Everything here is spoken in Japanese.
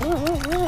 Mm-hmm.